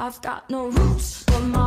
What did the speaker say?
I've got no roots, but my